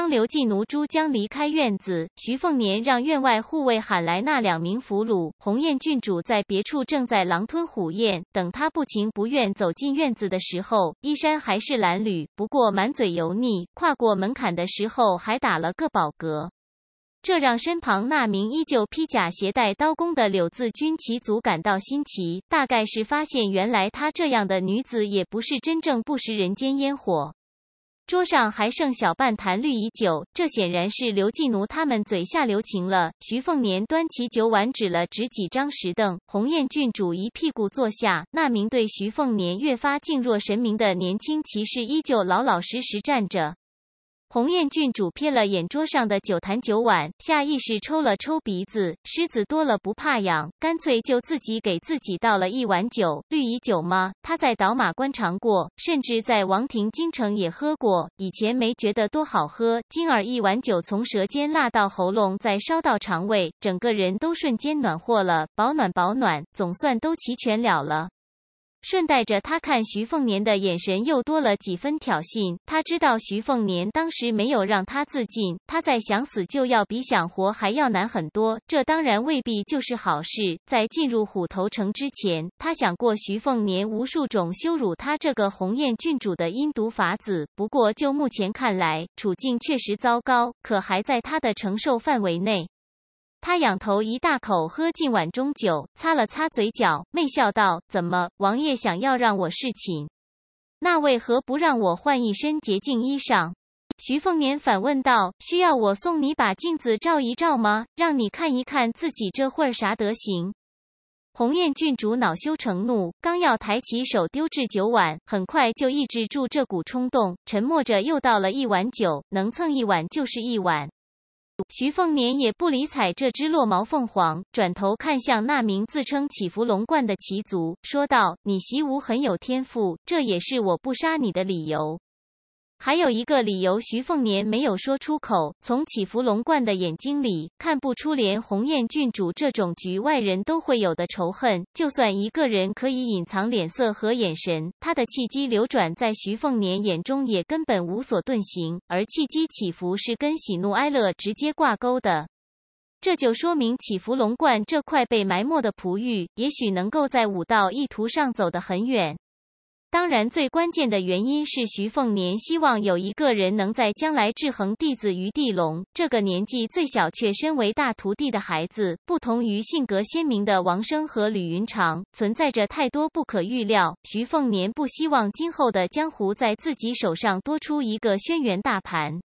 当刘季奴珠将离开院子，徐凤年让院外护卫喊来那两名俘虏。鸿雁郡主在别处正在狼吞虎咽，等他不情不愿走进院子的时候，衣衫还是褴褛，不过满嘴油腻。跨过门槛的时候，还打了个饱嗝。这让身旁那名依旧披甲携带刀弓的柳字军旗卒感到新奇，大概是发现原来她这样的女子也不是真正不食人间烟火。桌上还剩小半坛绿蚁酒，这显然是刘继奴他们嘴下留情了。徐凤年端起酒碗，指了指几张石凳，鸿雁郡主一屁股坐下。那名对徐凤年越发敬若神明的年轻骑士依旧老老实实站着。鸿雁郡主瞥了眼桌上的酒坛酒碗，下意识抽了抽鼻子。狮子多了不怕痒，干脆就自己给自己倒了一碗酒。绿蚁酒吗？他在倒马关尝过，甚至在王庭京城也喝过。以前没觉得多好喝，今儿一碗酒从舌尖辣到喉咙，再烧到肠胃，整个人都瞬间暖和了。保暖保暖，总算都齐全了了。顺带着，他看徐凤年的眼神又多了几分挑衅。他知道徐凤年当时没有让他自尽，他在想死就要比想活还要难很多。这当然未必就是好事。在进入虎头城之前，他想过徐凤年无数种羞辱他这个鸿雁郡主的阴毒法子。不过就目前看来，处境确实糟糕，可还在他的承受范围内。他仰头一大口喝进碗中酒，擦了擦嘴角，媚笑道：“怎么，王爷想要让我侍寝？那为何不让我换一身洁净衣裳？”徐凤年反问道：“需要我送你把镜子照一照吗？让你看一看自己这会儿啥德行？”鸿雁郡主恼羞成怒，刚要抬起手丢掷酒碗，很快就抑制住这股冲动，沉默着又倒了一碗酒，能蹭一碗就是一碗。徐凤年也不理睬这只落毛凤凰，转头看向那名自称祈福龙冠的骑卒，说道：“你习武很有天赋，这也是我不杀你的理由。”还有一个理由，徐凤年没有说出口。从起伏龙冠的眼睛里看不出，连鸿雁郡主这种局外人都会有的仇恨。就算一个人可以隐藏脸色和眼神，他的气机流转在徐凤年眼中也根本无所遁形。而气机起伏是跟喜怒哀乐直接挂钩的，这就说明起伏龙冠这块被埋没的璞玉，也许能够在武道意图上走得很远。当然，最关键的原因是徐凤年希望有一个人能在将来制衡弟子于地龙这个年纪最小却身为大徒弟的孩子。不同于性格鲜明的王生和吕云长，存在着太多不可预料。徐凤年不希望今后的江湖在自己手上多出一个轩辕大盘。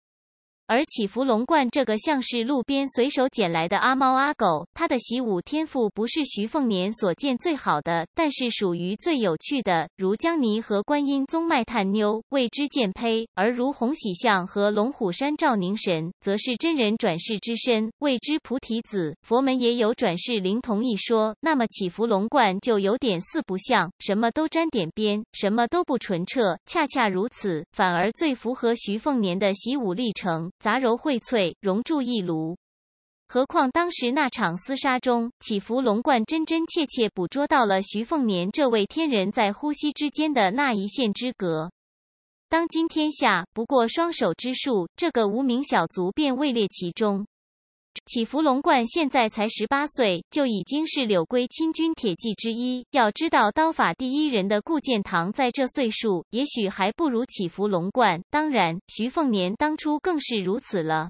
而祈福龙冠这个像是路边随手捡来的阿猫阿狗，他的习武天赋不是徐凤年所见最好的，但是属于最有趣的。如江泥和观音宗迈探妞，谓之剑胚；而如红喜相和龙虎山赵宁神，则是真人转世之身，谓之菩提子。佛门也有转世灵童一说，那么祈福龙冠就有点四不像，什么都沾点边，什么都不纯澈。恰恰如此，反而最符合徐凤年的习武历程。杂糅荟萃，熔铸一炉。何况当时那场厮杀中，起伏龙冠真真切切捕捉到了徐凤年这位天人在呼吸之间的那一线之隔。当今天下不过双手之数，这个无名小卒便位列其中。起伏龙冠现在才十八岁，就已经是柳归亲军铁骑之一。要知道，刀法第一人的顾剑堂在这岁数，也许还不如起伏龙冠。当然，徐凤年当初更是如此了。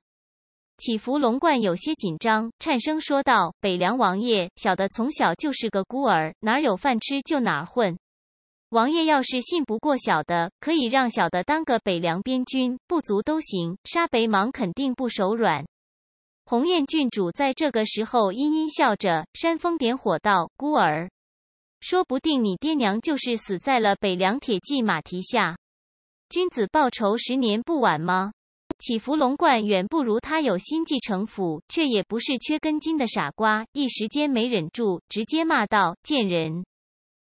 起伏龙冠有些紧张，颤声说道：“北凉王爷，小的从小就是个孤儿，哪有饭吃就哪混。王爷要是信不过小的，可以让小的当个北凉边军，部族都行。杀北莽肯定不手软。”鸿雁郡主在这个时候阴阴笑着，煽风点火道：“孤儿，说不定你爹娘就是死在了北凉铁骑马蹄下。君子报仇，十年不晚吗？”起伏龙冠远不如他有心计城府，却也不是缺根筋的傻瓜，一时间没忍住，直接骂道：“贱人，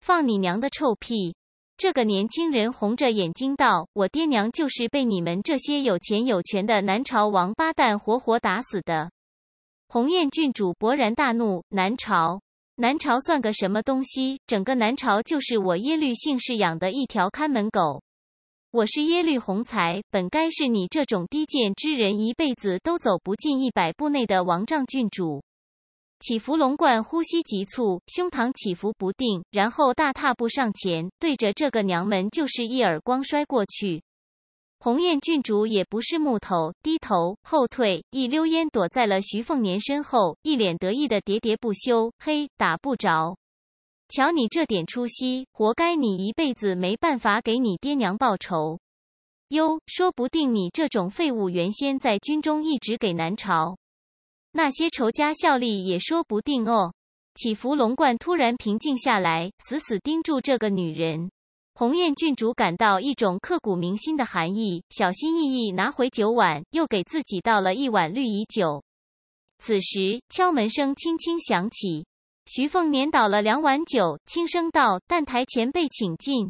放你娘的臭屁！”这个年轻人红着眼睛道：“我爹娘就是被你们这些有钱有权的南朝王八蛋活活打死的。”鸿雁郡主勃然大怒：“南朝？南朝算个什么东西？整个南朝就是我耶律姓氏养的一条看门狗。”我是耶律洪才，本该是你这种低贱之人一辈子都走不进一百步内的王帐郡主。起伏龙冠呼吸急促，胸膛起伏不定，然后大踏步上前，对着这个娘们就是一耳光摔过去。鸿雁郡主也不是木头，低头后退，一溜烟躲在了徐凤年身后，一脸得意的喋喋不休：“嘿，打不着！瞧你这点出息，活该你一辈子没办法给你爹娘报仇。哟，说不定你这种废物原先在军中一直给南朝那些仇家效力也说不定哦。”起伏龙冠突然平静下来，死死盯住这个女人。鸿雁郡主感到一种刻骨铭心的寒意，小心翼翼拿回酒碗，又给自己倒了一碗绿蚁酒。此时敲门声轻轻响起，徐凤年倒了两碗酒，轻声道：“旦台前辈请进。”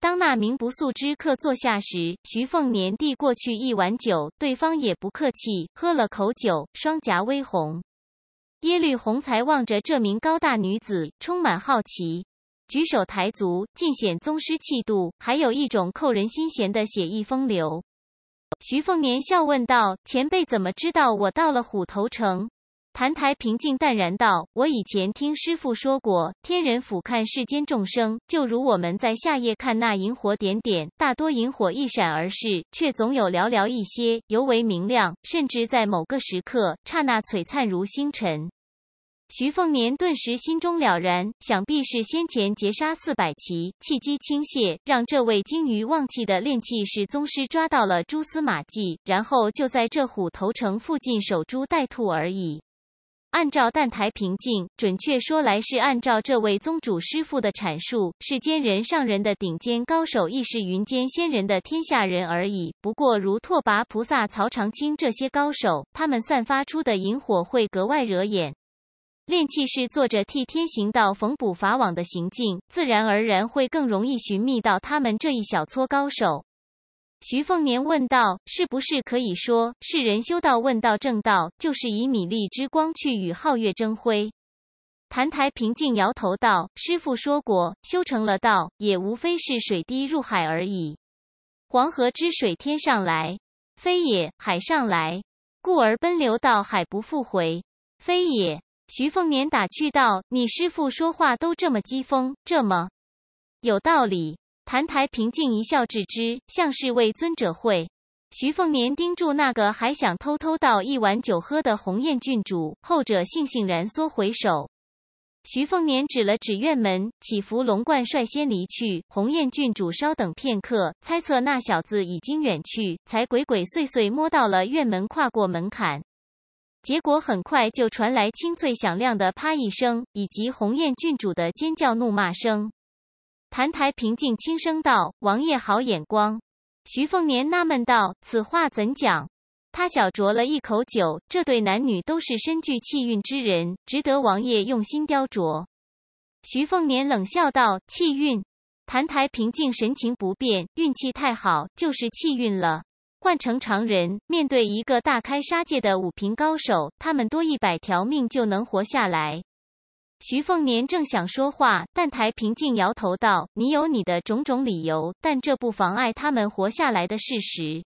当那名不速之客坐下时，徐凤年递过去一碗酒，对方也不客气，喝了口酒，双颊微红。耶律洪才望着这名高大女子，充满好奇。举手抬足，尽显宗师气度，还有一种扣人心弦的写意风流。徐凤年笑问道：“前辈怎么知道我到了虎头城？”谭台平静淡然道：“我以前听师傅说过，天人俯瞰世间众生，就如我们在夏夜看那萤火点点，大多萤火一闪而逝，却总有寥寥一些尤为明亮，甚至在某个时刻，刹那璀璨如星辰。”徐凤年顿时心中了然，想必是先前劫杀四百骑，气机倾泻，让这位精于旺气的炼气士宗师抓到了蛛丝马迹，然后就在这虎头城附近守株待兔而已。按照淡台平静，准确说来是按照这位宗主师傅的阐述，世间人上人的顶尖高手，亦是云间仙人的天下人而已。不过，如拓跋菩萨、曹长青这些高手，他们散发出的萤火会格外惹眼。炼气士做着替天行道、缝补法网的行径，自然而然会更容易寻觅到他们这一小撮高手。徐凤年问道：“是不是可以说，世人修道问道正道，就是以米粒之光去与皓月争辉？”谭台平静摇头道：“师傅说过，修成了道，也无非是水滴入海而已。黄河之水天上来，非也；海上来，故而奔流到海不复回，非也。”徐凤年打趣道：“你师傅说话都这么讥讽，这么有道理。”澹台平静一笑置之，像是为尊者会。徐凤年盯住那个还想偷偷倒一碗酒喝的鸿雁郡主，后者悻悻然缩回手。徐凤年指了指院门，起伏龙冠率先离去。鸿雁郡主稍等片刻，猜测那小子已经远去，才鬼鬼祟祟摸到了院门，跨过门槛。结果很快就传来清脆响亮的啪一声，以及鸿雁郡主的尖叫怒骂声。谭台平静轻声道：“王爷好眼光。”徐凤年纳闷道：“此话怎讲？”他小酌了一口酒，这对男女都是身具气运之人，值得王爷用心雕琢。徐凤年冷笑道：“气运？”谭台平静神情不变：“运气太好，就是气运了。”换成常人，面对一个大开杀戒的五品高手，他们多一百条命就能活下来。徐凤年正想说话，但台平静摇头道：“你有你的种种理由，但这不妨碍他们活下来的事实。”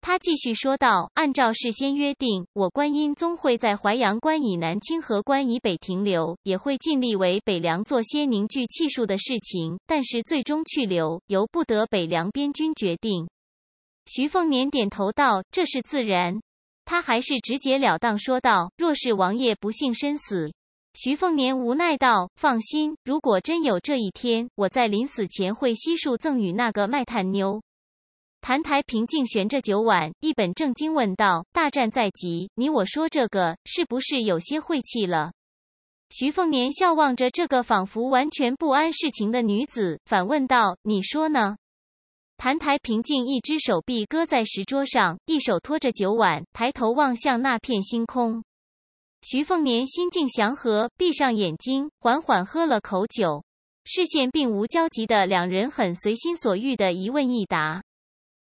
他继续说道：“按照事先约定，我观音宗会在淮阳关以南、清河关以北停留，也会尽力为北凉做些凝聚气数的事情。但是最终去留，由不得北凉边军决定。”徐凤年点头道：“这是自然。”他还是直截了当说道：“若是王爷不幸身死。”徐凤年无奈道：“放心，如果真有这一天，我在临死前会悉数赠与那个卖炭妞。”谭台平静悬着酒碗，一本正经问道：“大战在即，你我说这个，是不是有些晦气了？”徐凤年笑望着这个仿佛完全不谙世情的女子，反问道：“你说呢？”谭台平静，一只手臂搁在石桌上，一手托着酒碗，抬头望向那片星空。徐凤年心境祥和，闭上眼睛，缓缓喝了口酒，视线并无交集的两人很随心所欲的一问一答。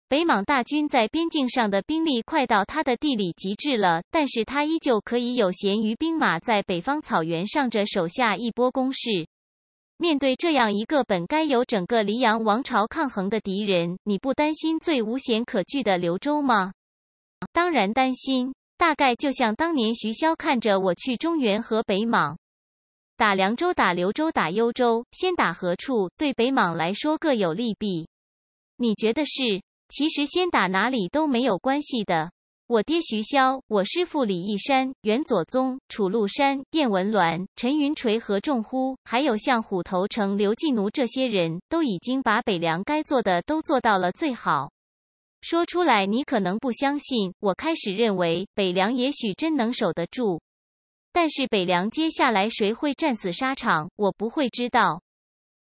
北莽大军在边境上的兵力快到他的地理极致了，但是他依旧可以有闲余兵马在北方草原上着手下一波攻势。面对这样一个本该由整个黎阳王朝抗衡的敌人，你不担心最无险可惧的刘州吗？当然担心。大概就像当年徐骁看着我去中原和北莽，打凉州、打刘州、打幽州，先打何处，对北莽来说各有利弊。你觉得是？其实先打哪里都没有关系的。我爹徐骁，我师父李义山、元左宗、楚禄山、燕文鸾、陈云垂和仲乎，还有像虎头城刘继奴这些人都已经把北凉该做的都做到了最好。说出来你可能不相信，我开始认为北凉也许真能守得住，但是北凉接下来谁会战死沙场，我不会知道，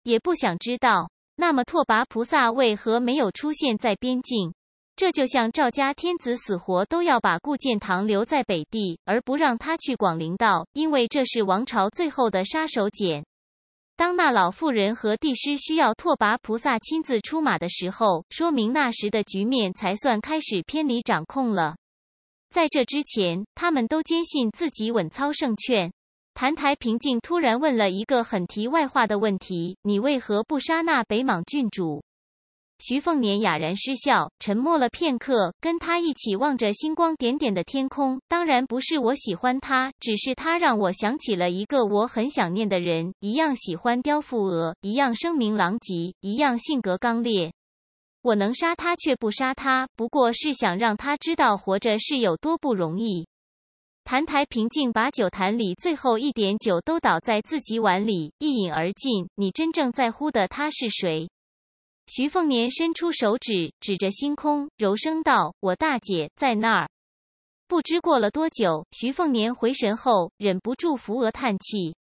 也不想知道。那么拓跋菩萨为何没有出现在边境？这就像赵家天子死活都要把顾建堂留在北地，而不让他去广陵道，因为这是王朝最后的杀手锏。当那老妇人和帝师需要拓跋菩萨亲自出马的时候，说明那时的局面才算开始偏离掌控了。在这之前，他们都坚信自己稳操胜券。谭台平静突然问了一个很题外话的问题：“你为何不杀那北莽郡主？”徐凤年哑然失笑，沉默了片刻，跟他一起望着星光点点的天空。当然不是我喜欢他，只是他让我想起了一个我很想念的人，一样喜欢雕富鹅，一样声名狼藉，一样性格刚烈。我能杀他却不杀他，不过是想让他知道活着是有多不容易。谭台平静，把酒坛里最后一点酒都倒在自己碗里，一饮而尽。你真正在乎的他是谁？徐凤年伸出手指，指着星空，柔声道：“我大姐在那儿。”不知过了多久，徐凤年回神后，忍不住扶额叹气。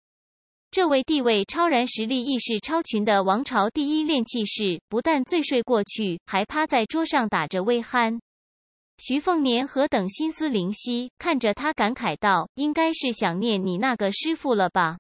这位地位超然、实力意识超群的王朝第一炼气士，不但醉睡过去，还趴在桌上打着微鼾。徐凤年何等心思灵犀，看着他感慨道：“应该是想念你那个师傅了吧。”